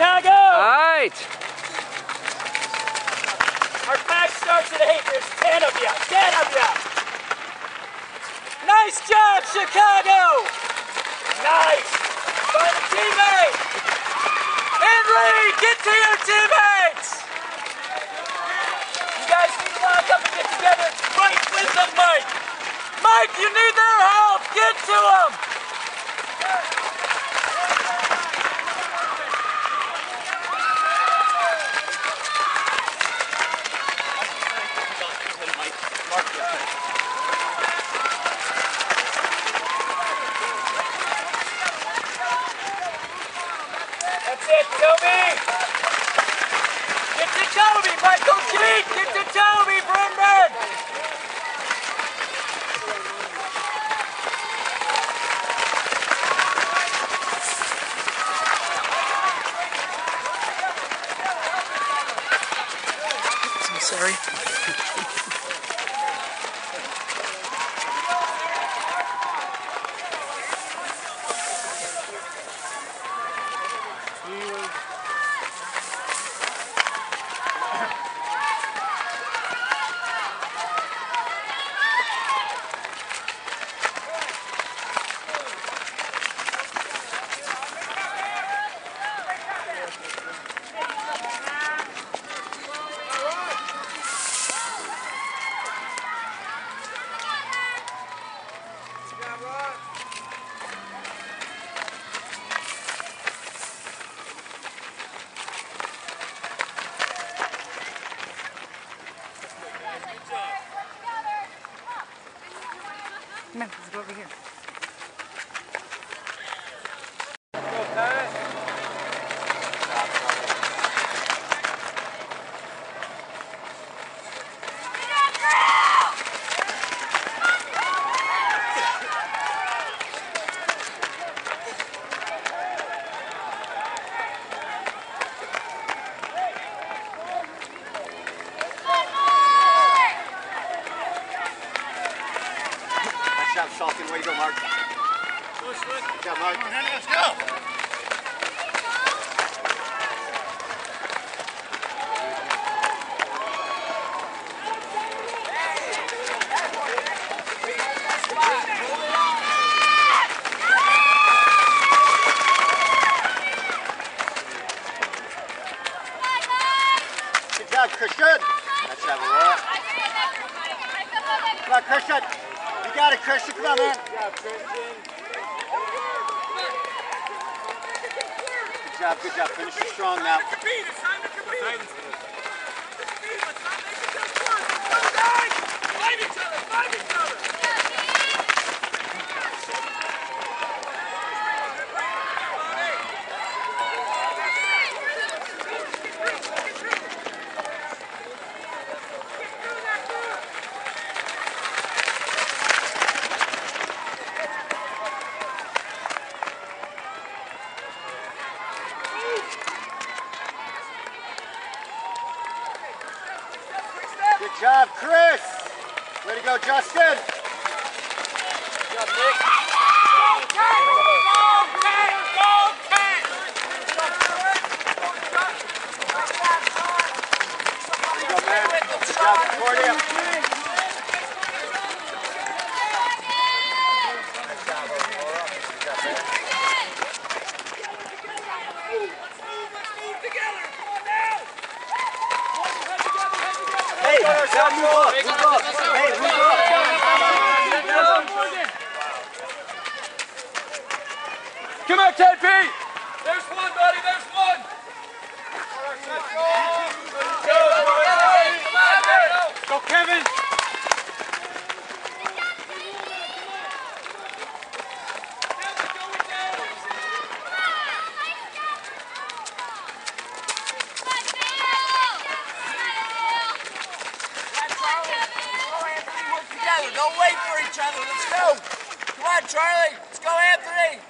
Chicago! All right. Our pack starts at 8. There's 10 of you. 10 of you. Nice job, Chicago! Nice. Find a teammate. Henry, get to your teammates! You guys need to lock up and get together right with them, Mike. Mike, you need their help. Get to them. That's it, Toby! Get to Toby, Michael G! Get to Toby, Brendan! I'm sorry. Let's go over here. Nice job, Salkin. Way to go, Mark. Good. Let's go. Good job, Christian. Nice job, Aurora. Come on, Christian. You got it, Christian. Come on, man. Good job, Christian. Job, good job. Finish strong now. Compete. It's time to compete. Compete. Let's not make it just one. Let's go, guys. Find each other. Find each other. Good job, Chris. Way Good. Good move up, move up. 10 feet. There's one, buddy. There's one. Go, Kevin. Don't wait for each other. Let's go. Come on, Charlie. Let's go, Anthony.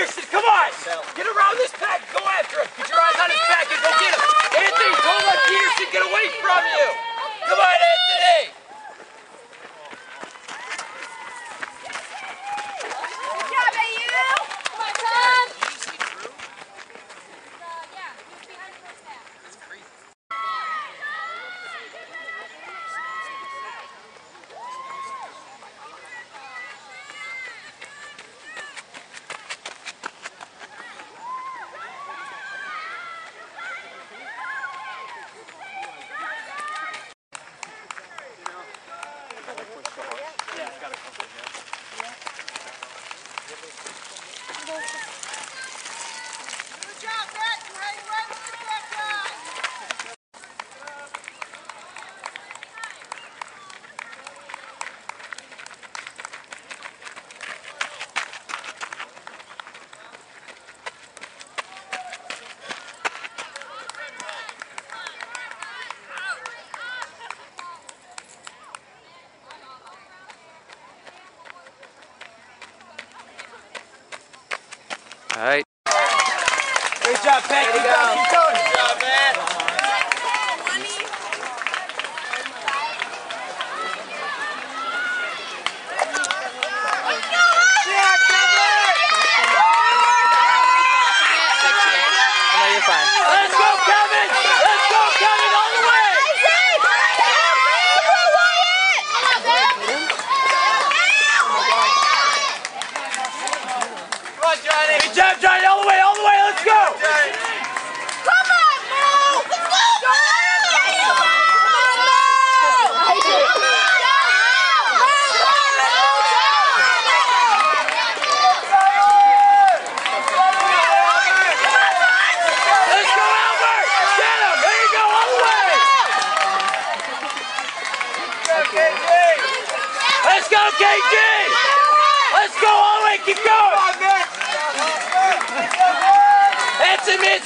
Peterson, come on! Get around this pack go after him! Get your eyes on his back and go get him! Anthony, don't let Peterson get away from you! Come on, Anthony! 먹고 keep going! Come on, Nick! That's it, Mitch!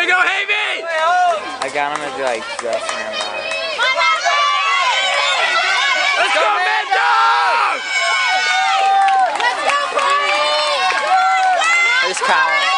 There you go, Havy! I got him to like just around. Let's go, Mad Dog! Let's go, Brian! Here's Colin.